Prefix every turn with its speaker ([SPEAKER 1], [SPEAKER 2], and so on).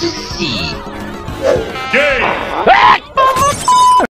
[SPEAKER 1] to see.